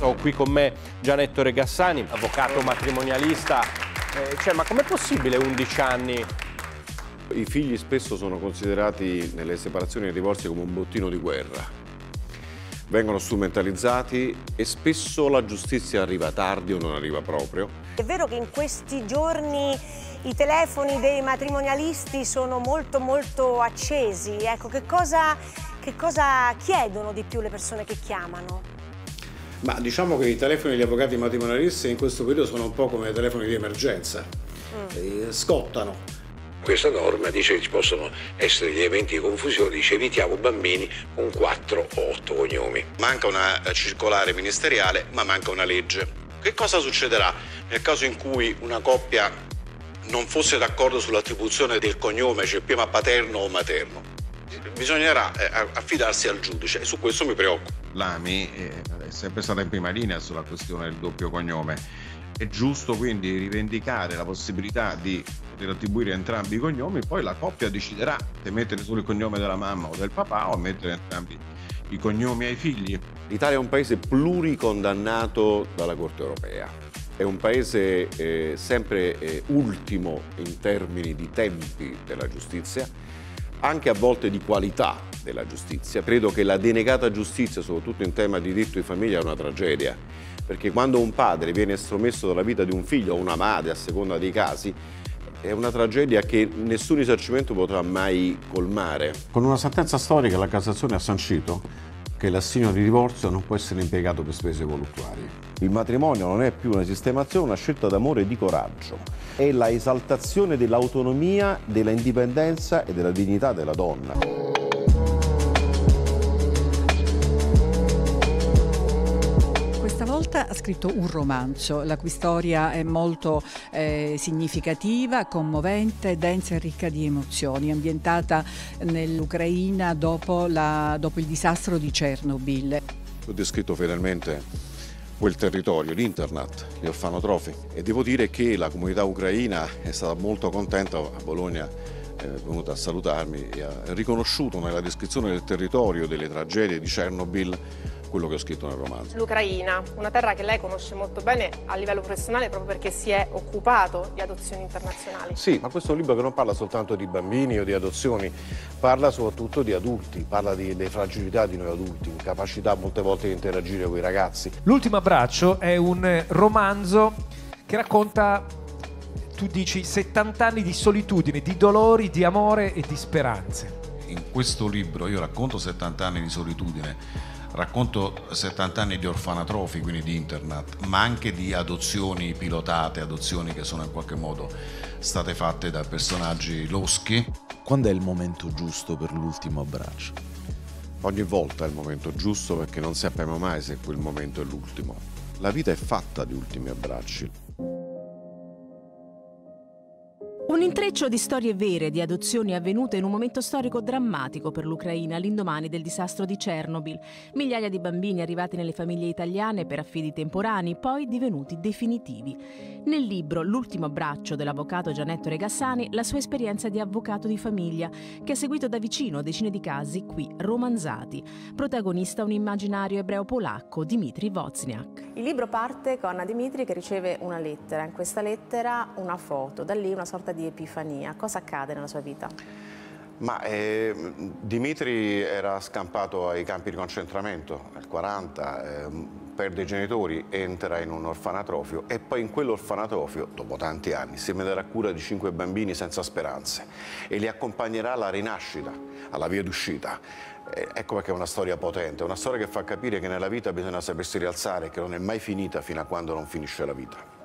Ho qui con me Gianetto Regassani, avvocato matrimonialista. Eh, cioè, ma com'è possibile 11 anni? I figli spesso sono considerati nelle separazioni e nei divorzi come un bottino di guerra. Vengono strumentalizzati e spesso la giustizia arriva tardi o non arriva proprio. È vero che in questi giorni i telefoni dei matrimonialisti sono molto molto accesi. Ecco, che cosa, che cosa chiedono di più le persone che chiamano? Ma diciamo che i telefoni degli avvocati matrimonialisti in questo periodo sono un po' come i telefoni di emergenza. Mm. Scottano. Questa norma dice che ci possono essere degli eventi di confusione, dice evitiamo bambini con 4 o 8 cognomi. Manca una circolare ministeriale, ma manca una legge. Che cosa succederà nel caso in cui una coppia non fosse d'accordo sull'attribuzione del cognome, cioè prima paterno o materno. Bisognerà eh, affidarsi al giudice e su questo mi preoccupo. L'AMI è sempre stata in prima linea sulla questione del doppio cognome. È giusto quindi rivendicare la possibilità di poter attribuire entrambi i cognomi, poi la coppia deciderà se mettere solo il cognome della mamma o del papà o mettere entrambi i cognomi ai figli. L'Italia è un paese pluricondannato dalla Corte europea è un paese eh, sempre eh, ultimo in termini di tempi della giustizia, anche a volte di qualità della giustizia. Credo che la denegata giustizia, soprattutto in tema di diritto di famiglia, è una tragedia, perché quando un padre viene estromesso dalla vita di un figlio o una madre, a seconda dei casi, è una tragedia che nessun risarcimento potrà mai colmare. Con una sentenza storica la Cassazione ha sancito che l'assegno di divorzio non può essere impiegato per spese voluttuarie. Il matrimonio non è più una sistemazione, una scelta d'amore e di coraggio. È la esaltazione dell'autonomia, della indipendenza e della dignità della donna. Scritto un romanzo, la cui storia è molto eh, significativa, commovente, densa e ricca di emozioni, ambientata nell'Ucraina dopo, la, dopo il disastro di Chernobyl. Ho descritto fedelmente quel territorio, l'internat, gli orfanotrofi e devo dire che la comunità ucraina è stata molto contenta a Bologna è venuta a salutarmi e ha riconosciuto nella descrizione del territorio delle tragedie di Chernobyl quello che ho scritto nel romanzo. L'Ucraina, una terra che lei conosce molto bene a livello professionale proprio perché si è occupato di adozioni internazionali. Sì, ma questo è un libro che non parla soltanto di bambini o di adozioni, parla soprattutto di adulti, parla di, delle fragilità di noi adulti, incapacità molte volte di interagire con i ragazzi. L'ultimo abbraccio è un romanzo che racconta tu dici 70 anni di solitudine, di dolori, di amore e di speranze. In questo libro io racconto 70 anni di solitudine, racconto 70 anni di orfanatrofi, quindi di internat, ma anche di adozioni pilotate, adozioni che sono in qualche modo state fatte da personaggi loschi. Quando è il momento giusto per l'ultimo abbraccio? Ogni volta è il momento giusto perché non sappiamo mai se quel momento è l'ultimo. La vita è fatta di ultimi abbracci. Un intreccio di storie vere di adozioni avvenute in un momento storico drammatico per l'Ucraina all'indomani del disastro di Chernobyl. Migliaia di bambini arrivati nelle famiglie italiane per affidi temporanei, poi divenuti definitivi. Nel libro L'ultimo abbraccio dell'avvocato Gianetto Regassani, la sua esperienza di avvocato di famiglia, che ha seguito da vicino decine di casi qui romanzati. Protagonista un immaginario ebreo polacco, Dmitry Wozniak. Il libro parte con Dimitri che riceve una lettera. In questa lettera una foto, da lì una sorta di di epifania. Cosa accade nella sua vita? Ma eh, Dimitri era scampato ai campi di concentramento nel 40, eh, perde i genitori, entra in un orfanatrofio e poi in quell'orfanatrofio, dopo tanti anni, si metterà a cura di cinque bambini senza speranze e li accompagnerà alla rinascita, alla via d'uscita. Eh, ecco perché è una storia potente, una storia che fa capire che nella vita bisogna sapersi rialzare, che non è mai finita fino a quando non finisce la vita.